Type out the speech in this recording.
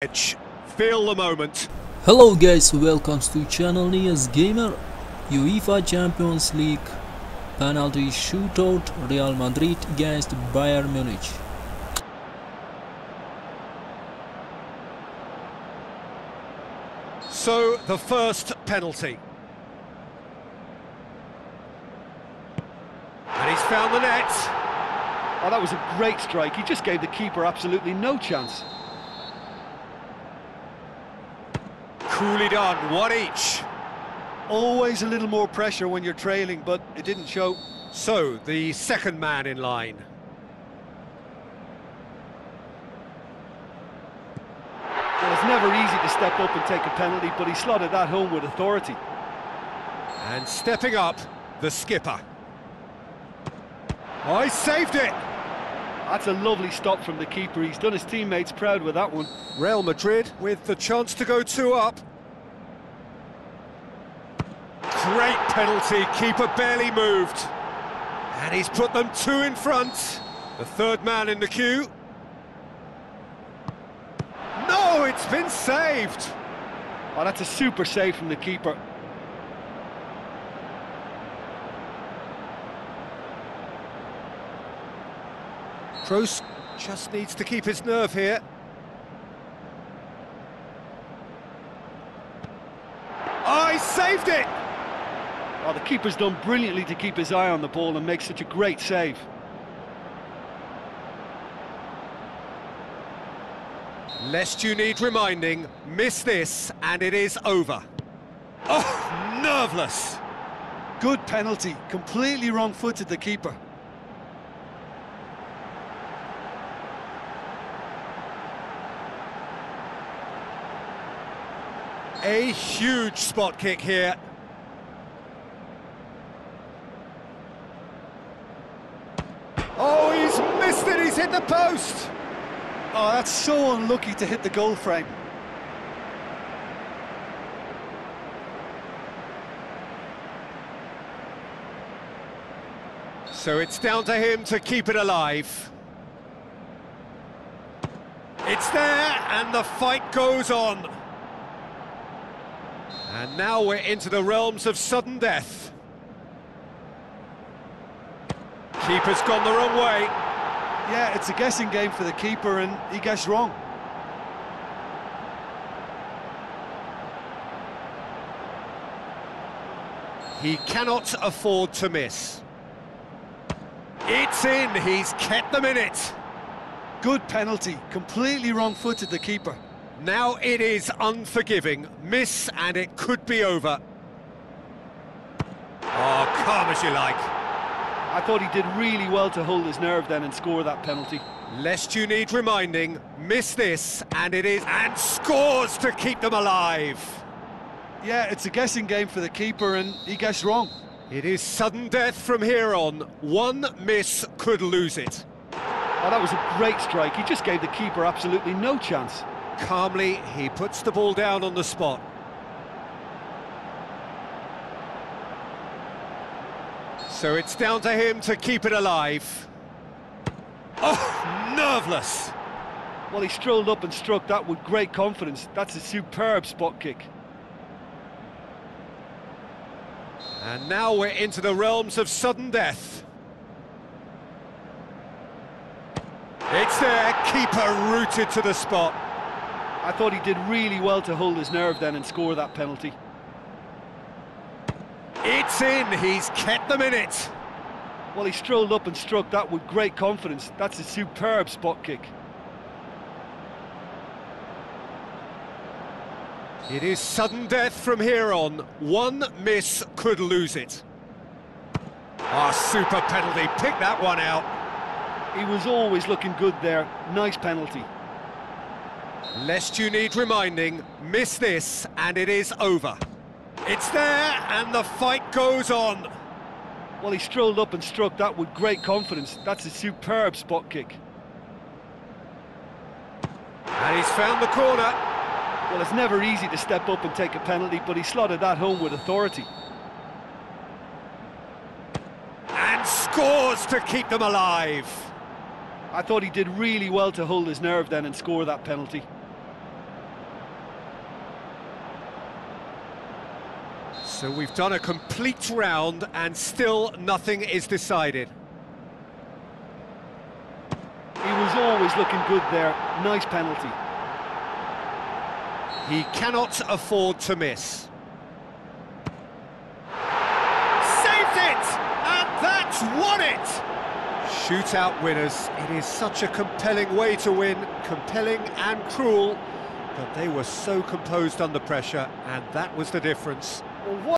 edge. Feel the moment. Hello guys, welcome to channel Niyaz Gamer. UEFA Champions League penalty shootout Real Madrid against Bayern Munich. So, the first penalty. And he's found the net. Oh, that was a great strike. He just gave the keeper absolutely no chance. Coolly done, one each. Always a little more pressure when you're trailing, but it didn't show. So, the second man in line. Well, it's never easy to step up and take a penalty, but he slotted that home with authority. And stepping up, the skipper. Oh, he saved it! That's a lovely stop from the keeper. He's done his teammates proud with that one. Real Madrid with the chance to go two up. Great penalty, keeper barely moved. And he's put them two in front. The third man in the queue. No, it's been saved. Oh, that's a super save from the keeper. Kroos just needs to keep his nerve here. Oh, he saved it! Oh, the keeper's done brilliantly to keep his eye on the ball and make such a great save. Lest you need reminding, miss this and it is over. Oh, nerveless! Good penalty. Completely wrong-footed the keeper. A huge spot kick here. Oh, he's missed it, he's hit the post! Oh, that's so unlucky to hit the goal frame. So it's down to him to keep it alive. It's there, and the fight goes on. And now we're into the realms of sudden death. Keeper's gone the wrong way. Yeah, it's a guessing game for the keeper, and he guessed wrong. He cannot afford to miss. It's in, he's kept the minute. Good penalty. Completely wrong-footed the keeper. Now it is unforgiving. Miss and it could be over. Oh, calm as you like. I thought he did really well to hold his nerve then and score that penalty. Lest you need reminding, miss this and it is... And scores to keep them alive. Yeah, it's a guessing game for the keeper, and he guessed wrong. It is sudden death from here on. One miss could lose it. Oh, that was a great strike. He just gave the keeper absolutely no chance. Calmly, he puts the ball down on the spot. So it's down to him to keep it alive. Oh, nerveless! Well, he strolled up and struck that with great confidence. That's a superb spot kick. And now we're into the realms of sudden death. It's there, keeper rooted to the spot. I thought he did really well to hold his nerve then and score that penalty. It's in, he's kept them in it. Well, he strolled up and struck that with great confidence. That's a superb spot kick. It is sudden death from here on. One miss could lose it. Ah, super penalty. Pick that one out. He was always looking good there. Nice penalty. Lest you need reminding, miss this and it is over. It's there and the fight goes on. Well, he strolled up and struck that with great confidence. That's a superb spot kick. And he's found the corner. Well, it's never easy to step up and take a penalty, but he slotted that home with authority. And scores to keep them alive. I thought he did really well to hold his nerve then and score that penalty. So we've done a complete round and still nothing is decided. He was always looking good there. Nice penalty. He cannot afford to miss. Saved it! And that's won it! Shootout winners. It is such a compelling way to win, compelling and cruel, but they were so composed under pressure, and that was the difference. Well, what